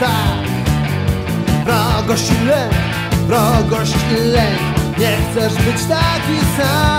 Tak. Wrogość i lęk, wrogość i lęk, nie chcesz być taki sam.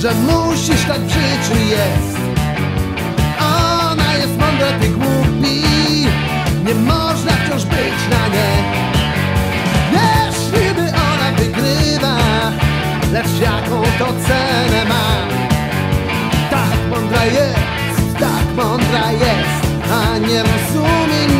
Że musisz tak w życiu jest. Ona jest mądra, ty głupi, nie można wciąż być na nie. Wiesz, niby ona wygrywa, lecz jaką to cenę ma. Tak mądra jest, tak mądra jest, a nie rozumie